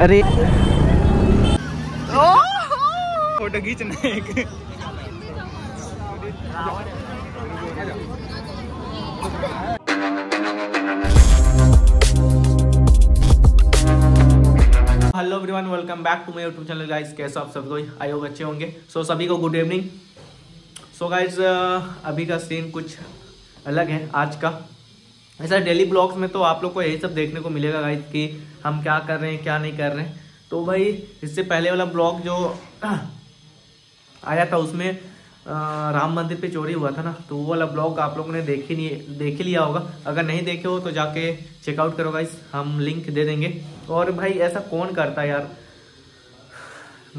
अरे। फ़ोटो खींचना एक hello everyone welcome back to my YouTube channel guys कैसे आप सभी को आई होप अच्छे होंगे। सो so, सभी को गुड इवनिंग सो गाइस अभी का सीन कुछ अलग है आज का। ऐसा डेली ब्लॉग्स में तो आप लोग को यही सब देखने को मिलेगा गाइस कि हम क्या कर रहे हैं क्या नहीं कर रहे हैं। तो भाई इससे पहले वाला ब्लॉग जो आया था उसमें अ, राम मंदिर पे चोरी हुआ था ना तो वो वाला ब्लॉग आप लोगों ने देख ही नहीं देख ही लिया होगा। अगर नहीं देखे हो तो जाके चेकआउट करो गाइस हम लिंक दे देंगे। और भाई ऐसा कौन करता है यार?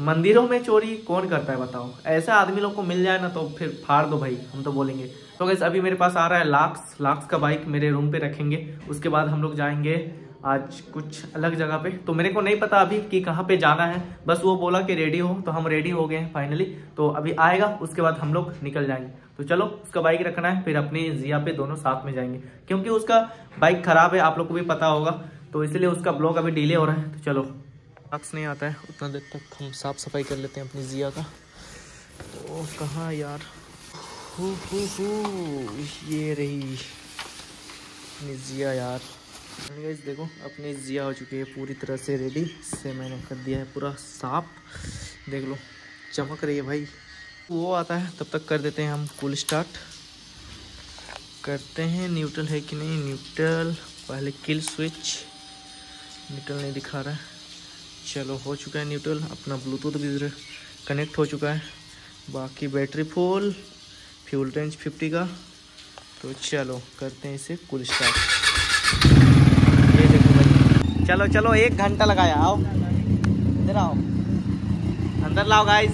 मंदिरों में चोरी कौन करता है बताओ? ऐसा आदमी लोग को मिल जाए ना तो फिर फाड़ दो भाई, हम तो बोलेंगे। तो गैस अभी मेरे पास आ रहा है लाक्स लाक्स का बाइक मेरे रूम पे रखेंगे। उसके बाद हम लोग जाएँगे आज कुछ अलग जगह पे। तो मेरे को नहीं पता अभी कि कहाँ पे जाना है। बस वो बोला कि रेडी हो तो हम रेडी हो गए हैं फाइनली तो अभी आएगा, उसके बाद हम लोग निकल जाएँगे। तो चलो, उसका बाइक रखना है, फिर अपनी जिया पे दोनों साथ में जाएँगे। क्योंकि उसका बाइक खराब है, आप लोग को भी पता होगा। तो इसलिए उसका ब्लॉग अभी डिले हो रहा है। तो चलो। अक्स नहीं आता है। उतना देर तक हम साफ़ सफ़ाई कर लेते हैं अपनी जिया का। तो कहाँ यार? हु हु हु, ये रही अपनी जिया यार। गाइस देखो, अपनी जिया हो चुकी है, पूरी तरह से रेडी से मैंने कर दिया है पूरा साफ़। देख लो, चमक रही है भाई। वो आता है, तब तक कर देते हैं हम कूल स्टार्ट करते हैं न्यूट्रल है कि नहीं? न्यूट्रल पहले किल स्विच न्यूट्रल नहीं दिखा रहा है। चलो, हो चुका है न्यूट्रल अपना ब्लूटूथ भी कनेक्ट हो चुका है। बाकी बैटरी फुल फ्यूल रेंज 50 का। तो चलो, करते हैं इसे कुल स्टार्ट ये देखो भाई। चलो चलो, एक घंटा लगाया। आओ। इधर आओ। अंदर लाओ गाइस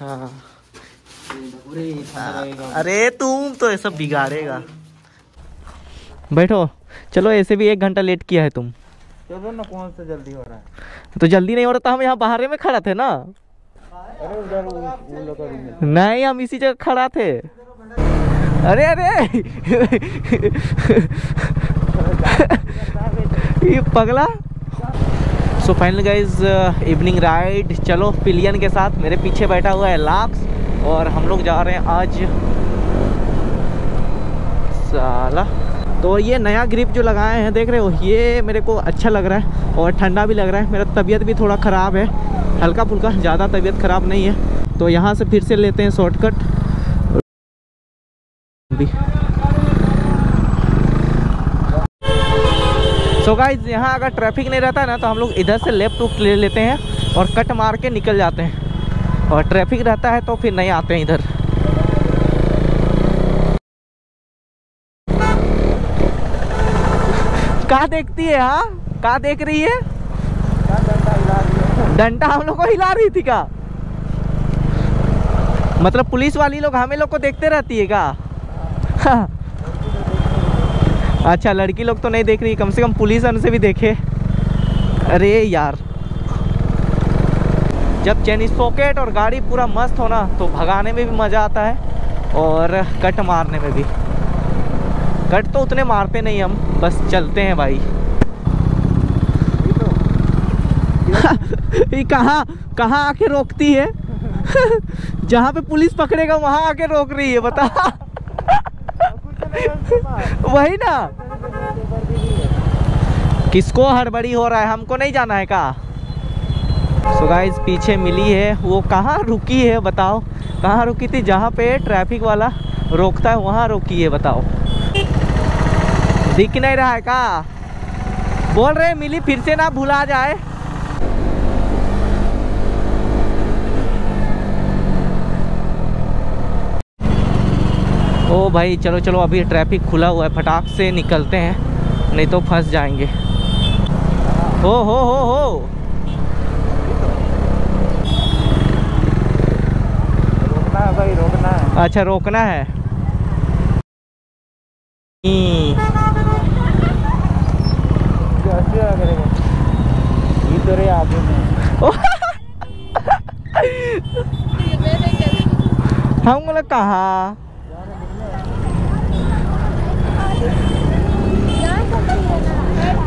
हाँ। अरे तुम तो ऐसा बिगाड़ेगा। बैठो। चलो ऐसे भी एक घंटा लेट किया है तुम। चलो ना कौन सा जल्दी हो रहा है? तो जल्दी नहीं हो रहा था हम यहाँ बाहर में खड़ा थे ना। अरे उधर वो नहीं हम इसी जगह खड़ा थे। अरे अरे! ये पगला। So final guys evening ride चलो पिलियन के साथ मेरे पीछे बैठा हुआ है लाक्स और हम लोग जा रहे हैं आज साला। तो ये नया ग्रिप जो लगाए हैं, देख रहे हो, ये मेरे को अच्छा लग रहा है और ठंडा भी लग रहा है। मेरा तबीयत भी थोड़ा ख़राब है हल्का फुल्का ज़्यादा तबीयत ख़राब नहीं है। तो यहाँ से फिर से लेते हैं शॉर्टकट भी सो गाइज़ यहाँ अगर ट्रैफ़िक नहीं रहता ना तो हम लोग इधर से लेफ़्ट रूट ले लेते हैं और कट मार के निकल जाते हैं। और ट्रैफ़िक रहता है तो फिर नहीं आते हैं इधर। कहा देखती है हाँ? कहा देख रही है? डंडा हम लोग को हिला रही थी का मतलब पुलिस वाली लोग हमें लोग को देखते रहती है का अच्छा लड़की लोग तो नहीं देख रही, कम से कम पुलिस से भी देखे। अरे यार। जब चैनिस सॉकेट और गाड़ी पूरा मस्त हो ना तो भगाने में भी मज़ा आता है और कट मारने में भी। कट तो उतने मारते नहीं हम, बस चलते हैं भाई। ये कहाँ कहाँ आके रोकती है? जहाँ पे पुलिस पकड़ेगा, वहाँ आके रोक रही है, बता। वही ना। किसको हड़बड़ी हो रहा है, हमको नहीं जाना है का सो गाइस पीछे मिली है, वो कहाँ रुकी है, बताओ। कहाँ रुकी थी? जहाँ पे ट्रैफ़िक वाला रोकता है, वहाँ रुकी है, बताओ। दिख नहीं रहा है का? बोल रहे मिली फिर से ना भुला जाए। ओ भाई, चलो चलो, अभी ट्रैफ़िक खुला हुआ है, फटाक से निकलते हैं, नहीं तो फंस जाएँगे। हो हो हो हो। रोकना है भाई रोकना है। अच्छा रोकना है हम्म, कैसे आ करेगा इधर ही आगे में ओ, हम लोग कहा?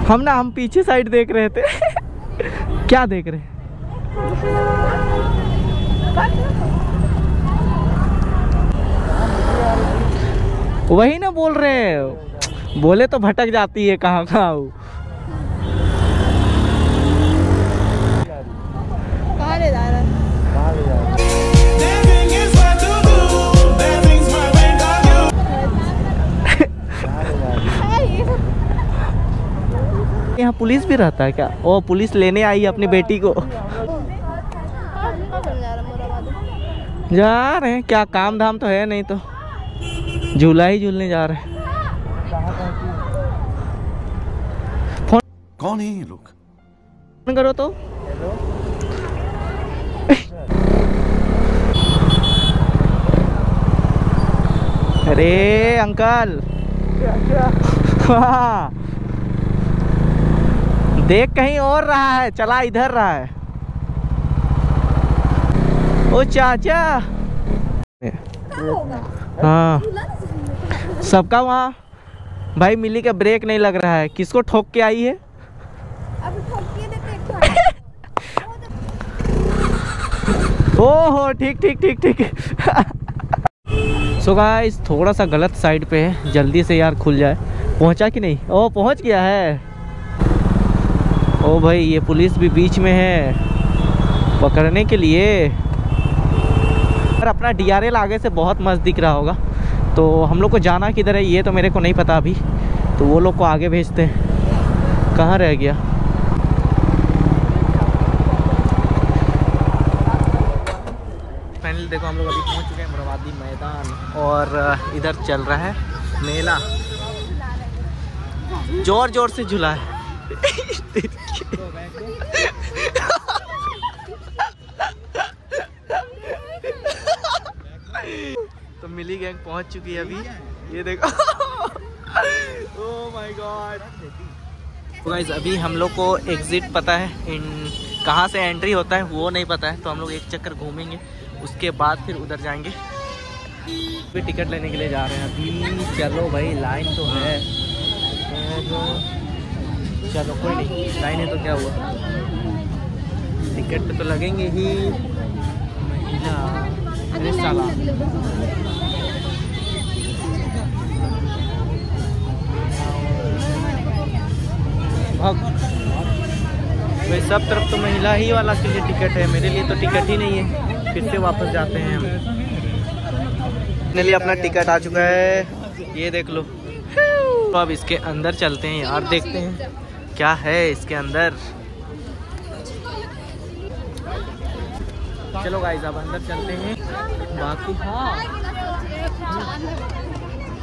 हम ना, हम पीछे साइड देख रहे थे। क्या देख रहे? वही ना बोल रहे। बोले तो भटक जाती है कहाँ कहाँ यहाँ पुलिस भी रहता है क्या? ओ पुलिस लेने आई है अपनी बेटी को। जा रहा है क्या काम धाम तो है नहीं तो। झूला ही झूलने जा रहे हैं। कौन है ये लोग? फ़ोन करो तो। अरे अंकल। हाँ। देख कहीं और रहा है, चला इधर रहा है। ओ चाचा। हाँ। सबका वहाँ। भाई मिली का ब्रेक नहीं लग रहा है। किसको ठोक के आई है? ओहो, ठीक ठीक ठीक ठीक। सो गाइस थोड़ा सा गलत साइड पे है। जल्दी से यार खुल जाए। पहुँचा कि नहीं? ओ, पहुँच गया है। ओ भाई, ये पुलिस भी बीच में है। पकड़ने के लिए। और अपना डीआरएल आगे से बहुत मस्त दिख रहा होगा तो हम लोग को जाना किधर है, ये तो मेरे को नहीं पता अभी। तो वो लोग को आगे भेजते हैं। कहाँ रह गया? फाइनली देखो, हम लोग अभी पहुँच चुके हैं मुराबादी मैदान, और, इधर चल रहा है मेला। ज़ोर ज़ोर से झूला है। तो मिली गैंग पहुँच चुकी है अभी। ये देखो। माय गॉड तो गाइस अभी हम लोग को एग्जिट पता है। इन कहाँ से एंट्री होता है, वो नहीं पता है। तो हम लोग एक चक्कर घूमेंगे। उसके बाद फिर उधर जाएँगे। फिर टिकट लेने के लिए जा रहे हैं। अभी चलो भाई लाइन तो है। और चलो कोई नहीं। लाइन है तो क्या हुआ? टिकट पे तो लगेंगे ही। भाग। भाई, सब तरफ़ तो महिला ही वाला के लिए टिकट है। मेरे लिए तो टिकट ही नहीं है। फिर से वापस जाते हैं हम। अपने लिए अपना टिकट आ चुका है। ये देख लो। तो अब इसके अंदर चलते हैं यार, देखते हैं। क्या है इसके अंदर? चलो गाइस अब अंदर चलते हैं। बाकी हाँ।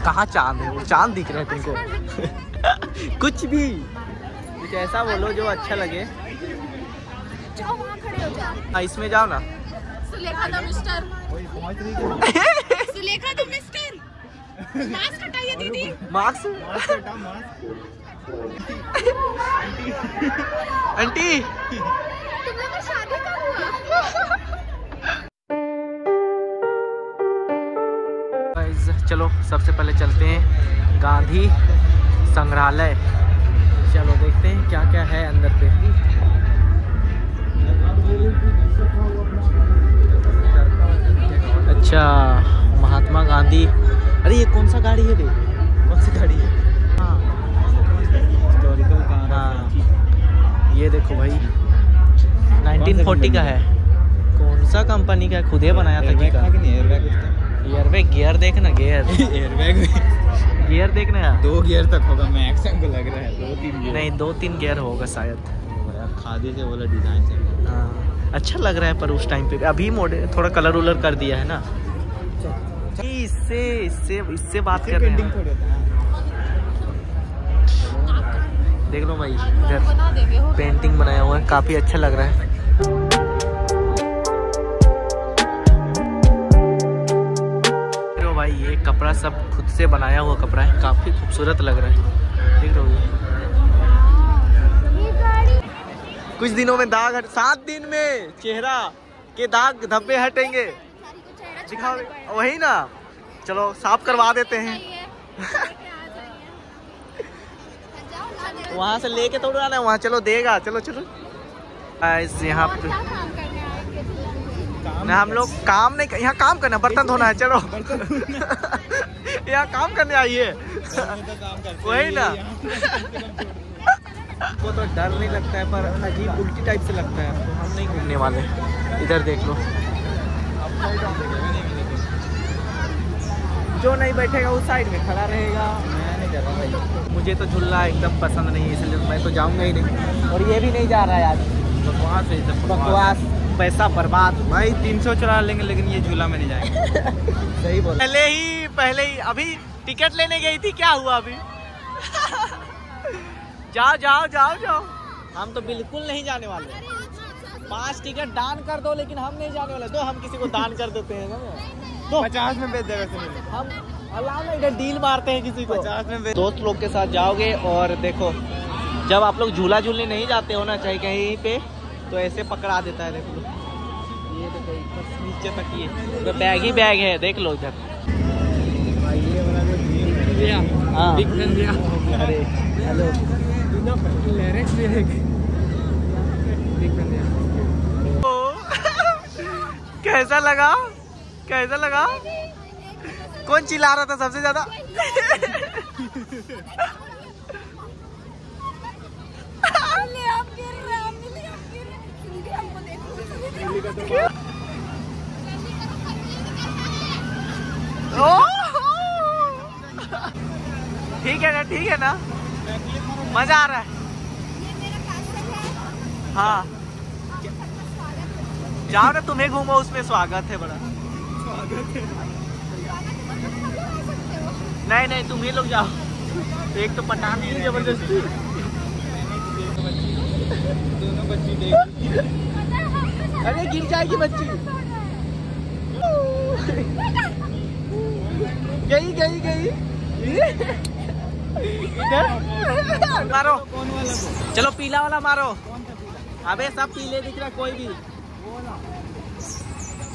कहाँ चाँद है वो? चाँद दिख रहा है तुमको। कुछ भी। कुछ ऐसा बोलो जो अच्छा लगे। जाओ वहाँ खड़े हो जाओ। इसमें जाओ ना। Sulekha the mister. Sulekha the mister. Mask हटाइए दीदी। Marks aunty. चलो, सबसे पहले चलते हैं गांधी संग्रहालय। चलो, देखते हैं क्या क्या है अंदर पे। अच्छा महात्मा गांधी। अरे, ये कौन सा गाड़ी है रे? कौन सी गाड़ी हाँ हाँ ये देखो भाई। 1940 का है। कौन सा कंपनी का खुद ही बनाया था की का? गियर में गियर देखना गियर एयरबैग गियर देखना यार दो गियर तक होगा मैक्स हमको लग रहा है। दो तीन गियर नहीं दो तीन गियर होगा शायद। खादी से बोला डिज़ाइन से। हाँ। अच्छा लग रहा है पर उस टाइम पे अभी मोड़े थोड़ा कलर उलर कर दिया है ना? इससे इससे इससे बात कर रहे हैं। देख लो भाई इधर पेंटिंग बनाया हुआ है काफ़ी अच्छा लग रहा है। देख भाई ये कपड़ा सब खुद से बनाया हुआ कपड़ा है काफ़ी खूबसूरत लग रहा है। देख लो कुछ दिनों में दाग हट सात दिन में चेहरा के दाग धब्बे हटेंगे। दिखाओ वही ना। चलो साफ़ करवा देते हैं। वहाँ से लेके थोड़ा आना है वहाँ चलो देगा चलो चलो। गाइस यहाँ पे ना हम लोग काम नहीं यहाँ काम करना बर्तन धोना है चलो। यहाँ काम करने आइए। वही ना। वो तो डर नहीं लगता है पर अजीब उल्टी टाइप से लगता है। तो हम नहीं घूमने वाले। इधर देख लो। जो नहीं बैठेगा उस साइड में खड़ा रहेगा। कर रहा भाई। मुझे तो झूलना एकदम पसंद नहीं है इसलिए मैं तो जाऊँगा ही नहीं। और ये भी नहीं जा रहा है आज बकवास है सब बकवास। पैसा बर्बाद। भाई तीन सौ चला लेंगे लेकिन ये झूला में नहीं जाएँगे। सही बोल। पहले ही पहले ही अभी टिकट लेने गई थी क्या हुआ अभी? जाओ जाओ जाओ जाओ। हम तो बिल्कुल नहीं जाने वाले। पाँच टिकट दान कर दो लेकिन हम नहीं जाने वाले। दो हम किसी को दान कर देते हैं। ना। दो पचास में बेच देगा हम इधर डील मारते हैं किसी को। पचास में दोस्त लोग के साथ जाओगे और देखो जब आप लोग झूला झूलने नहीं जाते हो ना चाहे कहीं पे तो ऐसे पकड़ा देता है देख। ये देखो नीचे तक ये। तो बैग ही बैग है देख लो इधर। हाँ। अरे हेलो। कैसा लगा? कैसा लगा? कौन चिल्ला रहा था सबसे ज़्यादा? ले आप गिर रहे मिली आप गिर रहे सुन के हमको देखो ठीक है ना ठीक है ना? मज़ा आ रहा है। है। हाँ। है। जाओ ना तुम्हें घूमो उसमें स्वागत है बड़ा। स्वागत है मतलब तुम लोग आ सकते हो नहीं नहीं, तुम ही लोग जाओ। एक तो पटान दी ज़बरदस्ती। दोनों बच्ची देख अरे, गिर जाएगी बच्ची। गई गई गई। मारो। चलो, पीला वाला मारो। अबे, सब पीले दिख रहा कोई भी।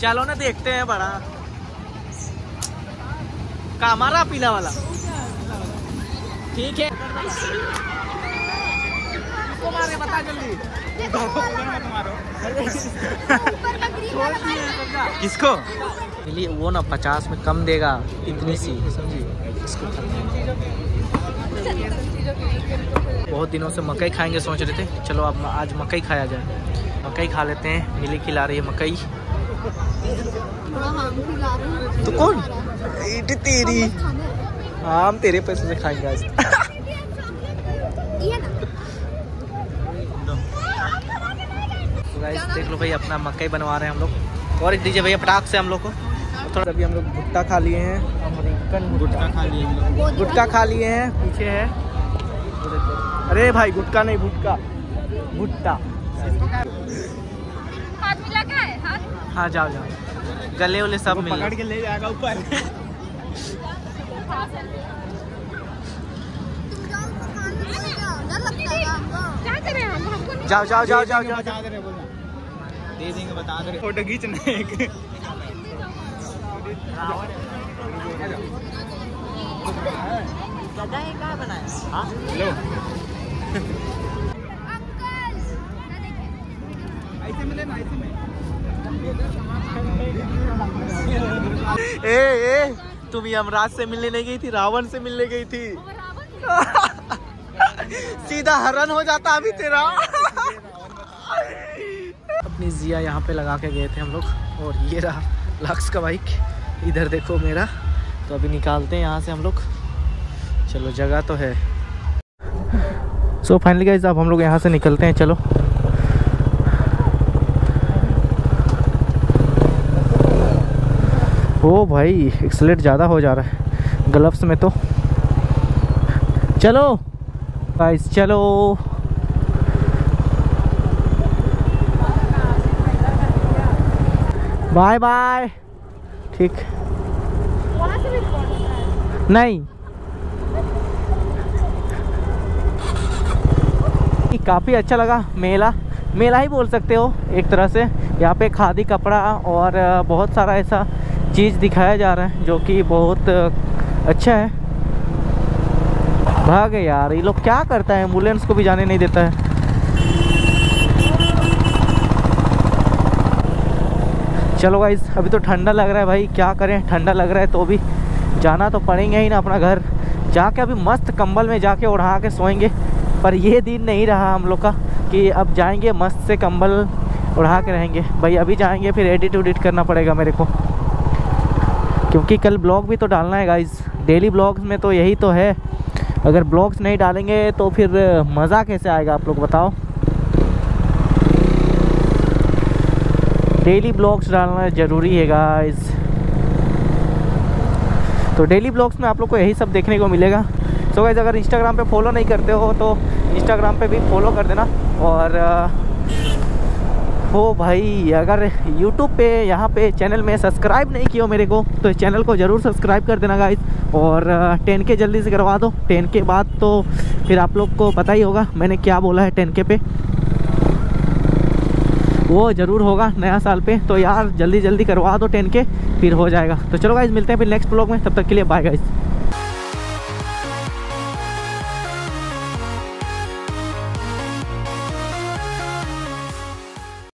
चलो ना, देखते हैं बड़ा। का मारा पीला वाला। ठीक है। इसको मारे बता जल्दी। वो ना पचास में कम देगा इतनी सी। इसको बहुत दिनों से मकई खाएँगे सोच रहे थे। चलो अब आज मकई खाया जाए। मकई खा लेते हैं। मिली खिला रही है मकई थोड़ा हम खिला रहे हैं तो कौन? इट तेरी। है। हम तेरे पैसे से खाएँगे आज। तो देख लो भाई अपना मकई बनवा रहे हैं हम लोग। और दीजिए भैया पटाख से हम लोग को। थोड़ा अभी हम लोग भुट्टा खा लिए हैं। अमेरिकन गुटका खा लिए हम गुटका खा लिए हैं। पीछे है। अरे भाई गुटका नहीं भुटका। भुट्टा। हाँ जाओ जाओ। गले उले सब मिल पकड़ के ले जाएगा ऊपर। जाओ जाओ जाओ जाओ जाओ दे रहे बोलना दे देंगे बता दे फ़ोटो खींचना है। एक हेलो अंकल ऐसे मिले ना ऐसे में ए ए तुम यमराज से मिलने नहीं गई थी रावण से मिलने गई थी। सीधा हरण हो जाता अभी तेरा। अपनी जिया यहाँ पे लगा के गए थे हम लोग और ये रहा लक्स का बाइक इधर देखो मेरा। तो अभी निकालते हैं यहाँ से हम लोग। चलो जगह तो है। सो फाइनली गाइज़ अब हम लोग यहाँ से निकलते हैं चलो। ओ भाई एक्सलेट ज़्यादा हो जा रहा है ग्लव्स में तो। चलो गाइस चलो। बाय बाय ठीक। नहीं। काफ़ी अच्छा लगा, मेला। मेला ही बोल सकते हो, एक तरह से। यहाँ पे खादी, कपड़ा और बहुत सारा ऐसा चीज़ दिखाया जा रहा है, जो कि बहुत अच्छा है। भागे यार, ये लोग क्या करता है? एंबुलेंस को भी जाने नहीं देता है। चलो भाई अभी तो ठंडा लग रहा है भाई, क्या करें? ठंडा लग रहा है तो भी जाना तो पड़ेंगे ही ना अपना घर। जाके अभी मस्त कंबल में जाके उड़ा के सोएँगे। पर ये दिन नहीं रहा हम लोग का कि अब जाएँगे, मस्त से कंबल उड़ा के रहेंगे। भाई अभी जाएँगे, फिर एडिट उडिट करना पड़ेगा मेरे को। क्योंकि कल ब्लॉग भी तो डालना है गाइज़ डेली ब्लॉग्स में तो यही तो है। अगर ब्लॉग्स नहीं डालेंगे तो फिर मज़ा कैसे आएगा आप लोग बताओ? डेली ब्लॉग्स डालना ज़रूरी है गाइज़ तो डेली ब्लॉग्स में आप लोग को यही सब देखने को मिलेगा। सो गाइज़ अगर इंस्टाग्राम पे फॉलो नहीं करते हो तो इंस्टाग्राम पे भी फॉलो कर देना। और हो भाई, अगर यूट्यूब पे, यहाँ पे चैनल में सब्सक्राइब नहीं किया मेरे को तो इस चैनल को ज़रूर सब्सक्राइब कर देना गाइस और टेन के जल्दी से करवा दो। टेन के बाद तो फिर आप लोग को पता ही होगा मैंने क्या बोला है टेन के पे। वो ज़रूर होगा नया साल पे। तो यार जल्दी जल्दी करवा दो टेन के फिर हो जाएगा। तो चलो गाइज़ मिलते हैं फिर नेक्स्ट ब्लॉग में। तब तक के लिए बाय गाइज़